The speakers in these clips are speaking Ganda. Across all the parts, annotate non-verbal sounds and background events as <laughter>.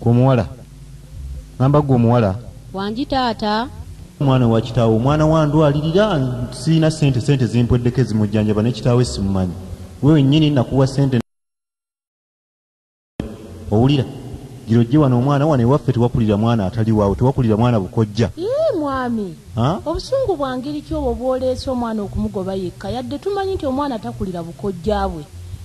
gwe omuwala ŋamba gwe omuwala wangi taata. Omwana wa kitaawe omwana wandwalirira siina sente sente zimpweddeko ezimujjanjaba ne kitaawe simumanyi. We wennyini nakuwa sente owulira? Girojje wano omwana wano ewaffe tewakulira mwana atali waawe tewakulira mwana bukojja. Ii mwami. Obusungu bwa ngeri ki obwo bwoleese omwana okumugoba yekka yadde tumanyi nti omwana takulira bukojja bwe.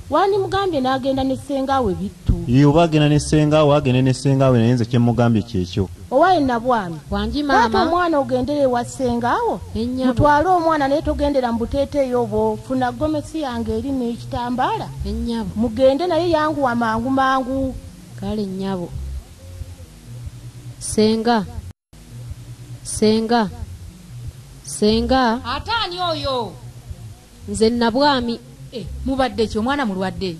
Wandimugambye n'agenda ne ssengaawe bittu. Ye oba agenda ne sengaawe agende ne sengaawe naye nze kyemugambye kyekyo owaye nabwami wangi kwata maama omwana ogendere ewa ssengaawo ennyabo mutwale omwana naye togendera mu buteeteeyo obwo funa gomesi yange eri n'ekitambaala. Ennyabo mugende naye yanguwa mangu mangu kale ennyabo senga senga. Senga. Ate ani oyo? Nze nabwami Eh, mubadde ki? Omwana mulwadde?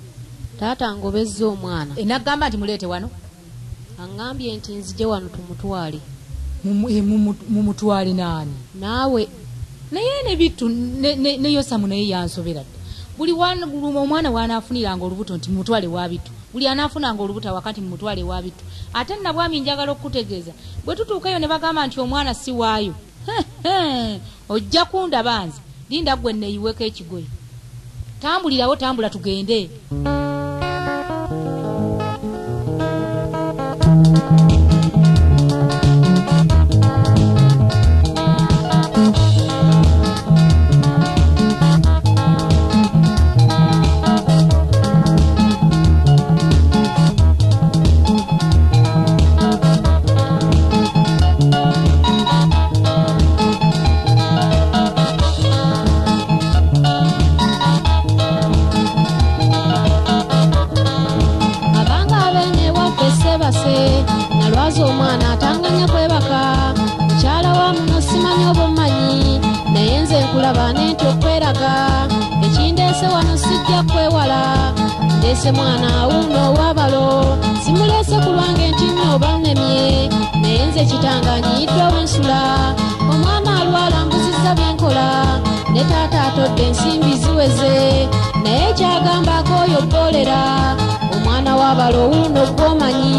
Taata ngobezza omwana. Eh, naggamba nti muleete wano? Aŋŋambye nti nzije wano tumutwale. Mumu- eh, mumutwale naani? Naawe. Naye ne bittu ne- ne ne yosamu naye yansobera dda. Buli wan- buli omwana wanaafuniranga olubuto nti mumutwale wa bittu buli anaafunanga olubuto wakati mumutwale wa bittu. Ate nabwami njagala okukutegeeza bwe tutuukayo ne bagamba nti omwana si waayo. <laughs> Ojja kundaba nze linda gwe neeyiweko ekigoye. Tambulirawo tambula tugende ndeese mwana wuuno owabalo simuleese ku lwange nti nno oba nnemye naye nze kitanganyiyiddwa wensula. Omwana alwala mbuzizza byenkola. Ne taata atodde ensimbi ziweze. Naye kyagambako oyo bbolera omwana w'abalo wuuno gwomanyi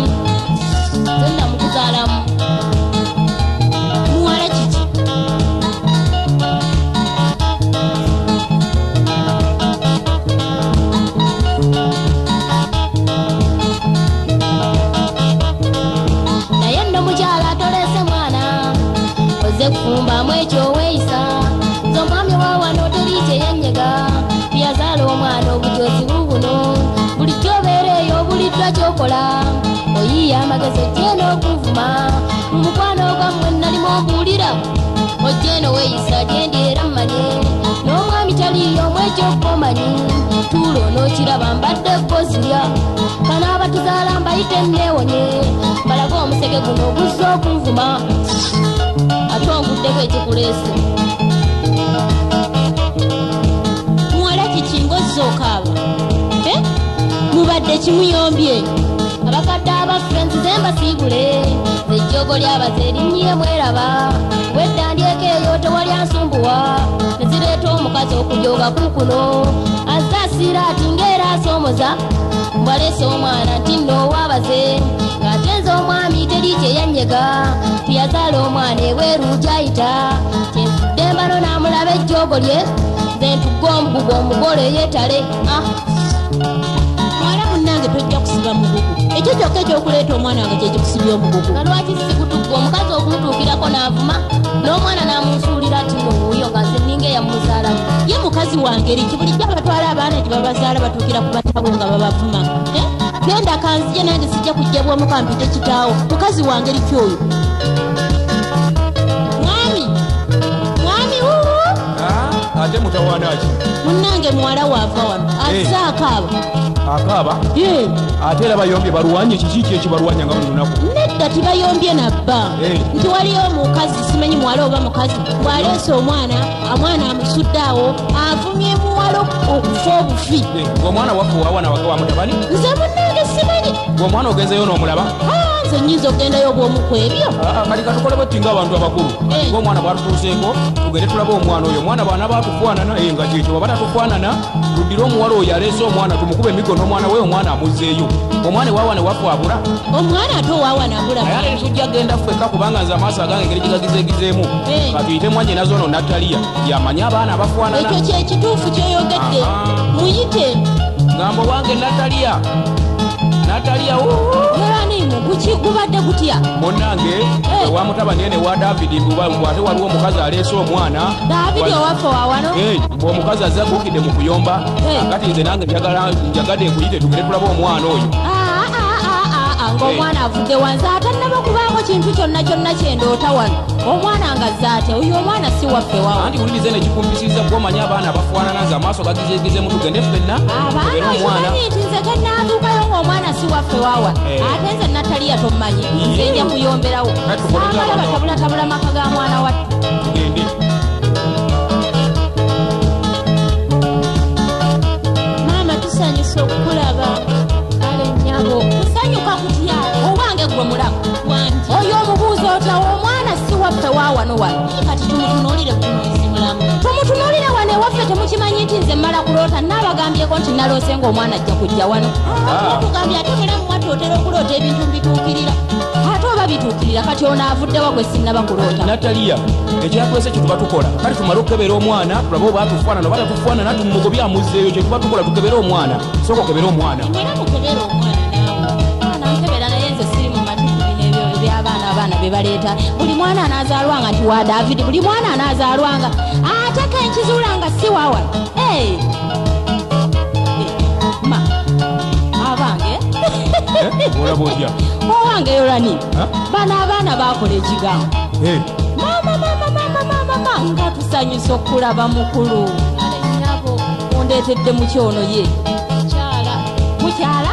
obuliddwa kyokola oyiiya amagezi ojje n'okuvuma mu mukwano gwammwe nalimu ombuulira ojje eno weeyisa gyendi era mmanye n'omwami taliyo omu ekyokumanyi tuulo n'okiraba mbadde kozirya bano abatuzaala mbayite neewonye mbalaga omusege guno oguzza okunvuma ate onguddeko ekikuleese. Muwala kiki ngozza okaaba Eh? Mubadde kimuyombye. Abakadde abaffe nzize mbasiibule ejjogo lyabaze erinnyie mweraba. Weddandyeko eyo tewali ansumbuwa ne zireeta omukazi okujooga kukuno azze asiira ati ng'era asoomoza mbwaleese omwana nti nno owaabaze ng'ate nze omwami teri kyeyanyega tuyazaala omwana eweeru gyayita. Kyensudde mbano n'amulaba ejjoogo lye nze ntugga omugugu omugole yeetale ah munnange tojja kusiba mugugu ekyo kyokka ekyokuleeta omwana wange kyekikusibya omugugu nga lwaki sikutugga omukazi okumutuukirako n'avuma n'omwana n'amunsuulira ati nowuyo nga nze ninga eyamuzaalamu ye mukazi wange eriki bulijjo abatwala abaana gye babazaala batuukira ku batabo nga babavuma Eh? genda kanzije nange sijja kujjabwamu kampite kitaawo. Mukazi wange eriki oyo? Mwami! Mwami wuwu Ah, ate mutawaanaki munnange muwala waava wano. Azze akaaba. Ate era bayombye balwanye kiki ki ekibalwanya nga buli lunaku? Nedda tibayombye nabba. Eh. nti waliyo omukazi simanyi muwala oba mukazi bw'aleese omwana omwana amusudde awo avumye muwala okufa obufi. Eh, ng'omwana waffe wawana waka wa mutabani? Nze munnange simanyi ng'omwana ogenzeyo n'omulaba nze nyinza okugendayo bwomuku ebyo Ah, kati katukole bwetti ng'abantu abakulu. Eh. ng'omwana bwatutuuseeko tugende tulabe omwana oyo. Omwana bwana batufaanana eh, nga kyekyo baba tatufaanana tuddire omuwala oyo aleese omwana tumukube emigono omwana we omwana amuzzeeyo. Omwana ewawa ne wafaabula omwana ate owawanabula naye ate tujja genda ffekka kubanga nze amaaso agange engeri gigagizeegizeemu Eh. katuyite mwanye nazo no nataliya yamanyi abaana abafaanana ekyo kyekituufu kyoyogedde. Muyite. Ngambo wange nataliya nataliya olanimu guki gubadde gutya? Munnange Eh. ewa mutabani ene wa davidi mbu- mbu ate waliwo omukazi aleese omwana. Daavidi Wa- owaffe wawano Eh, bw'omukazi azze agukidde mu kuyomba. Eh. kati nze nange njagadde nkuyite tugere tulaba omwana oyo. Ah, ah, ah, ng'omwana avudde wansi atannaba kubaako kintu kyonna kyonna kyendoota wano. Omwana nga azze ate oyo omwana si waffe wawa anti wulirize nekikumpisiriza gwomanya abaana abafaanana nze amaaso gagizegizemu tugende ffenna abaana okimanyi nti nze tennaatuukayo ng'omwana si waffe wawa Eh. ate nze nataliya tommanyi nze nja kuyomberawo. Saagala batabulatabula maka ga mwana wattu tugende. Maama tusanyusa okukulaba ale nyabo kusanyuka kutya? Owange gwe mulamu omubuuza otawo omwana si waffe waawano wano kati tumutunuulire butunuulizi mulamu. Tumutunuulire wano ewaffe temukimanyi nti nze mmala kuloota naabagambyeko nti naloose ng'omwana ajja kujja wano. Ah. tugambye ate mulamu wattu otera okuloota ebintu mbituukirira. Ate oba bituukirira kati ono avuddewa gwe sinnaba kuloota. Nataliya ekyatwese kye tuba tukola. Kale tumale okukebera omwana tulabe oba atufaanana oba tatufaanana tumugobye amuzzeeyo kye tuba tukola tukebere omwana. Sooka okebere omwana. Mulamu kebera omwana be baleeta buli mwana anaazaalwanga nti wa davidi buli mwana anaazaalwanga. Ate kenkizuula nga si wawa Hey! Eh, ma abange. Eh, olaba otya <laughs> owange yorani Ha? bano abaana baakola ekigambo. Eh, mama mama mama mama mama nga tusanyusa okulaba mukulu. Ondeetedde mukyono ye. Mukyala?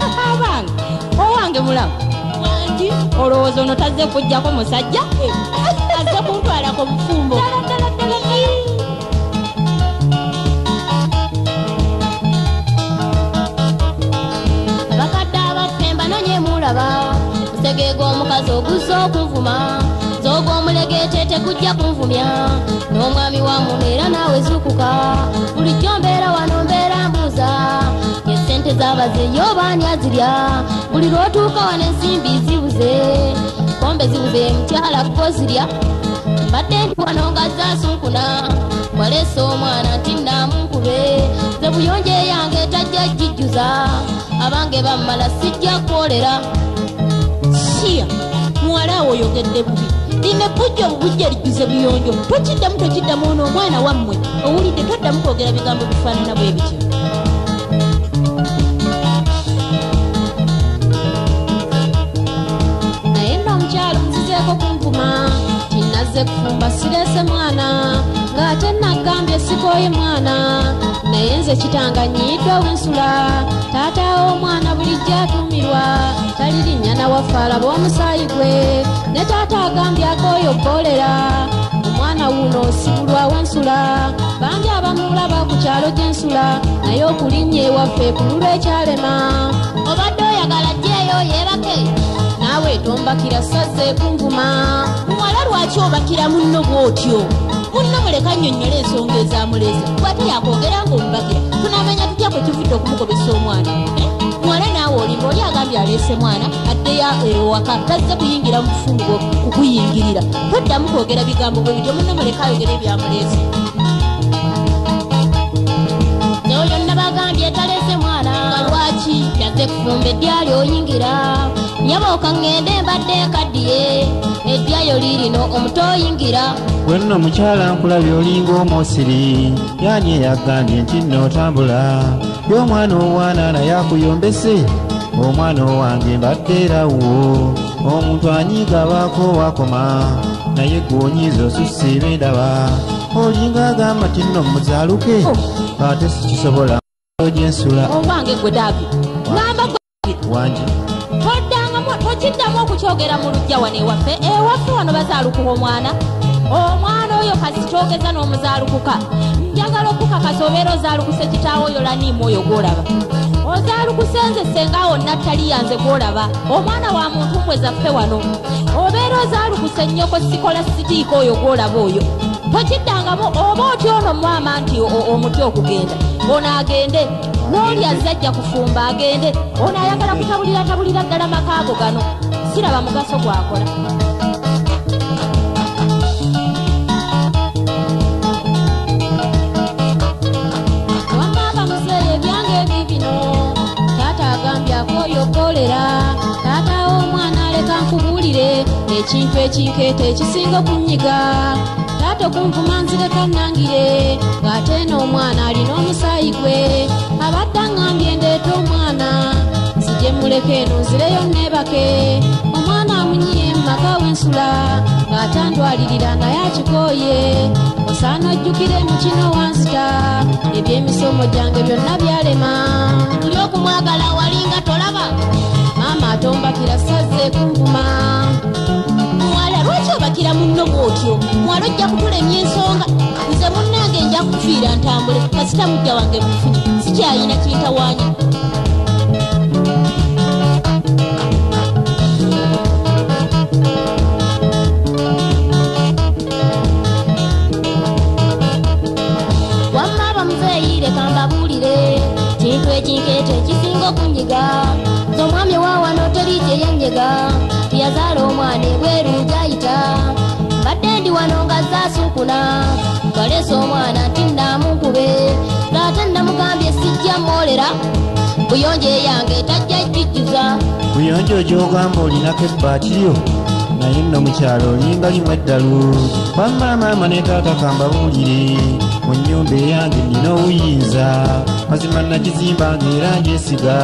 <laughs> Abange. Owange mulamu olowooza ono tazze kujjako musajja? Azze kuntwalako bufumbo. Abakadde abaffe mbanonye mulaba. Musegeega omukazi oguzza okunvuma. Zooga omulegeete tekujja kunvumya. N'omwami wamuno era naawe zukuka. Bulijjo mbeera wano mbeera mbuuza esente z'abazeeyo baani azirya. Buli lw'otuuka wano ensimbi zibuze kombe zibuze mukyala kuko zirya mbadde ndi wano nga zaasunkuna waleese omwana nti naamunkube ze buyonjo eyange tajja jijjuza abange bammala sijja kwolera. Siya muwala awo oyogedde bubi. Lino ebbujja obubujja lijjuze buyonjo. Tokiddamu tokiddamu ono omwana wammwe owulidde toddamu kwogera bigambo bifaanana bwe bityo kunkuma tinazze kufumba sireese mwana ng'ate nagambye sikooye mwana naye nze kitanga nyiidde owensula taata w'omwana bulijjo atuumirwa tali linnya nawaffe alaba omusaayi gwe. Ne taata agambye akooyo bboolera omwana wuno osibulwa wensula. Bangi abamulaba ku kyalo gy'ensula naye okulinnya ewaffe kululwa ekyalema. Obadde oyagala jjeeyo yeebake naawe tombakira sazze kunvuma muwala lwaki obakira munno bw'otyo? Munno muleka nnyonnyola ensonga ezamuleze bwate yakwogera ng'omubakira tunamanya tutya kwe tuvudde okumugobesa omwana? Eh? muwala naawe olimba oli agambye aleese mwana addeyo ewaka tazze kuyingira mu bufungo kukuyingirira toddamu kwogera bigambo bwe bityo munno muleka ayogera ebyamuleese. Oyo nabagambye talese mwana. Nga lwaki? Yazze kufumba eddya ly'oyingira nyaboka ŋŋende mbadde nkaddiye eddyayo liirino omuto oyingira. Wenno mukyala nkulabye olinga omwosiri yaani eyagambye nti nootambula y'omwana owaana naye akuyombese omwana owange mbadde erawo. Omuntu anyiiga abaako wakoma naye gwonyiiza osusse ebendaba olinga agamba ti nno muzaaluke ate sikisobola gyensula owange gwe davi ngamba gwe wangi toddangamu tokiddamu okukyogera mu lujja wano ewaffe. Ewaffe wano bazaalukuka omwana. Omwana oyo kasi kyogeza n'omuzaalukuka. Njagala okukakasa obeera ozaalukuse kitaawo oyo laniimu oyo gwolaba. Ozaalukusenze sengaawo nattali yanze gwolaba. Omwana wa muntu mbwe zaffe wano. Obeera ozaalukuse nnyoko sikola sitiika oyo gwolaba oyo. Tokiddangamu oba otyo ono mwama nti omuti okugenda. Ono agende n'oli azze ajja kufumba agende. Ono ayagala kutabulira tabulira ddala makaago gano. Siraba mugaso gwakola. Wamama muzeeyo ebyange ebi bino taata agambye akooyo ekintu ekinkeeta ekisinga okunyiga. Taata okunvuma nzireka nnangire ng'ate n'omwana alina omusaayi gwe. Abadde aŋŋambye ndeeta omwana nzije muleka eno nzireyo neebake omwana amunyiye mu maka w'ensula ng'atandwalirira naye akikooye. Osaana ojjukire mu kino wansita ebyemisomo gyange byonna byalema. Tuli okumwagala walinga tolaba? Maama atombakira sazze kunvuma lwaki obakira munno bw'otyo. Muwala ojja kutulemya ensonga. Nze munnange nja kufiira ntambule kasita mujja wange mufunye. Sikyayina kintawaanya ekinkeeta ekisinga okunyiga. Nze omwami wa wano teri kyeyennyega teyazaala omwana ebweru gyayita zaasuukuna twaleese omwana nti naamunkube ng'ate namugambye sijja mwolera buyonjo eyange tajja jjujjuza buyonjo gyogamba olinako ebbaatiyo naye nno mukyalo olinga limu eddalu. Bamaamaama ne taata kambabuulire mu nnyumba eyange nnina obuyinza. Mazima nakizimba ng'era ndyesiga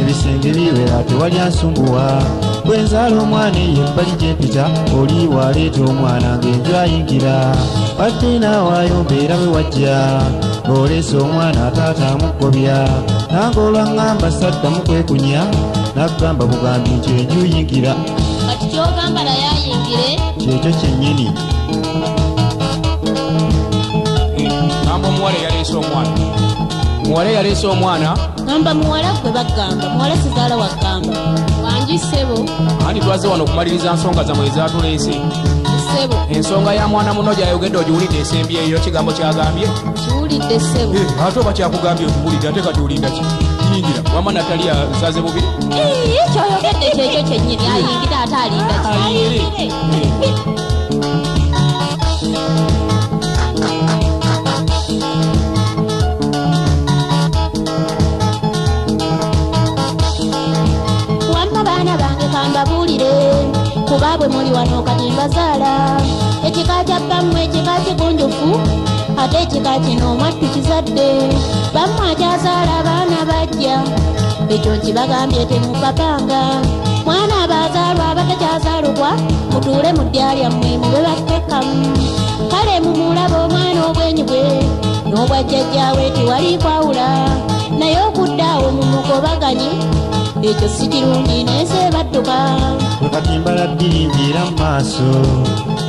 ebisenge biwera tewali ansumbuwa bwe nzaala omwana eyo ebbali gyempita oli waleeta omwana ng'enju ayingira. Badde naawaayo mbeera bwe wajja ng'oleese omwana taata amugobya nange olwaŋŋamba saddamu kwekunya naggamba bugambi nti enju yingira. Kati kyogamba naye ayingire? Kyekyo kyennyini. Gamba omuwala eyaleese omwana. Muwala eyaleese omwana? Gamba muwala gwe bagamba muwala sizaala wagamba wangi ssebo andi twaze wano okumaliriza nsonga zamwe ezatuleese ssebo ensonga ya mwana muno gyayogedde ogiwulidde esembyeyo kigambo kyagambye? Kiwulidde ssebo Eh, ate oba kyakugambye okiwulidde ate kati olinda ki yingira wama natali asaze bubiri kyoyogedde kyekyo kyennyini ayingira ate alinda ki bange kambabuulire kuba bwe muli wano kati mbazaala ekika kya bammwe ekika kigunjufu ate ekika kino omwattu kizadde. Bammwe akyazaala abaana bajja ekyo nkibagambye temupapanga mwana abazaalwa abatakyazaalubwa mutuule mu ddya lyammwe mube bakkekamu. Kale mumulaba omwana obwenyi bwe n'obwajjajjaawe tewali kwawula. Naye okuddaawo mumugobaganye ekyo si kirungi nese badduka. Bwe kati mbala bbiri mbiira mu maaso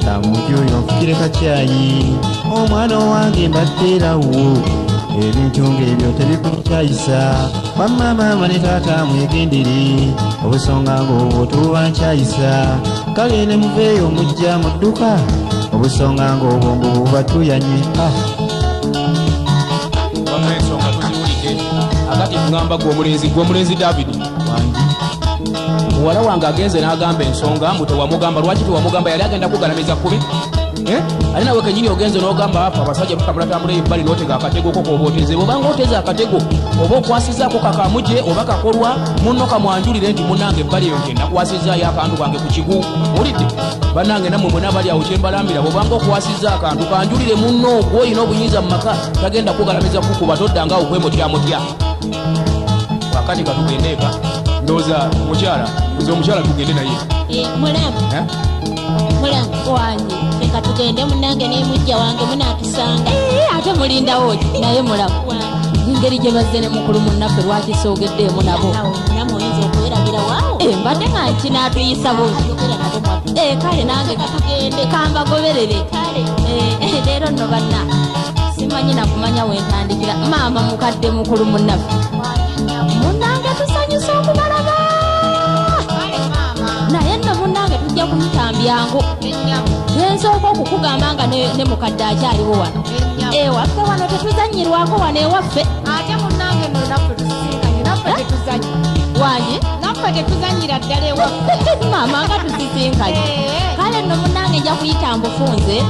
kamugi oyo nfukire kacyayi omwana owange mbaddeerawo ebintu ng'ebyo tebikukyayisa bamaamaama ne taata mwegendere obusonga ng'obwo tuba nkyayisa kale ne muveeyo mujja mu dduka obusonga ng'obwo mbu buba tuyanye. Ah. wamma ensonga tuziwulidde akati kugamba gwe omulenzi gwe omulenzi davidi wangi muwala wange agenze n'agamba ensonga mbu tewamugamba. Lwaki tewamugamba? Yali agenda kugalamiza kubi Eh? ate nawe kenyini ogenze n'ogamba afa abasajja tutambulatambula ebbali n'otega akatego ko koba oteze bwobanga oteze akatego oba okwasizaako kakamuje oba kakolwa munno kamwanjulire nti munange ebbali eyo nti nakwasizaayo akantu kange ku kigu. Olidde? Bannange nammwe mwena bali awo kyembalambira bwobanga okwasiza akantu kanjulire munno gwoyina obuyinza mu maka tagenda kugalamiza kukuba toddangaawo kwemutyamutya wakati katugende eka ndowooza mukyala nze omukyala tugende naye. Mulamu Eh? mulamu wange. Leka tugende munange nemujja wange munatusanga ate mulindawo naye mulamu engeri gye bazze ne mukulu munnaffe lwaki soogeddeemu nabo? Eh, mbadde nga nkinaatuyisa Eh, kale nange katugende kambagoberere Eh, eh, leero nno banna. Simanyi nakumanya wentandikira. Maama mukadde mukulu munnaffe nojja kuyitambyangu nensooka okukugamba nga ne mukadde akyaliwo wano. Ewaffe wano tetuzanyirwako wano ewaffe. Ate munange no naffe tusisinkanye naffe tetuzanyi. Wanyi? Naffe tetuzanyira ddala ewaffe. <laughs> Maama nga tusisinkanye kale nno munange nja kuyita mbufunze.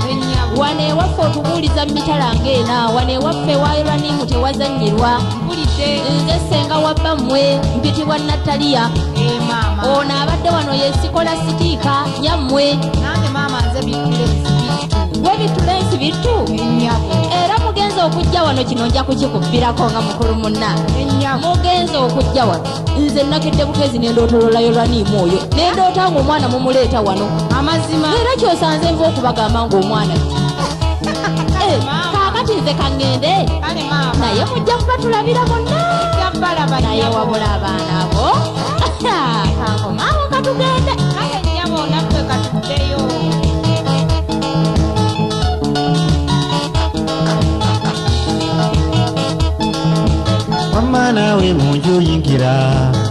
Wano ewaffe otubuuliza mu mitala ng'ena wano ewaffe wayolanimu tewazanyirwa. Nze senga wabba mmwe mpitibwa nataliya Eh, maama ono abadde wano yesikola sitiika yammwe nange maama nze bittulensi bittu gwe bitulensi ennyabo era mugenza okujja wano kino nja kukikubbirako nga mukulu munnange ennyabo mugenza okujja wano. Nze nakedde butezi nendootololayo lwaniimu oyo nendoota ngaomwana mumuleeta wano. Amazima. Era kyosanze nva okubagamba ngaomwana <laughs> Kaakati nze kaŋŋende naye mujja kuba tulabira bonna. Naye wabula abaana abo kankomaawo <laughs> katugende wamma naawe mu nju yingira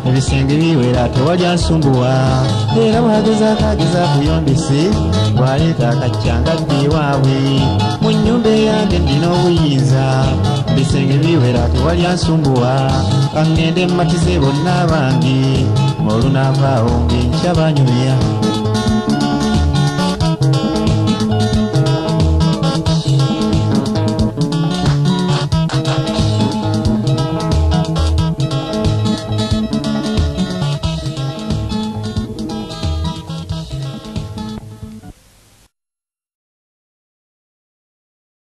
ebisenge biwera tewali ansumbuwa era bwagezaako ageza kuyombese bwaleeta akaccanga dde ewaabwe mu nnyumba eyange ndina obuyinza ebisenge biwera tewali ansumbuwa kaŋŋende mmatize bonna bange. Olunaavaawo ng'enkya banyumya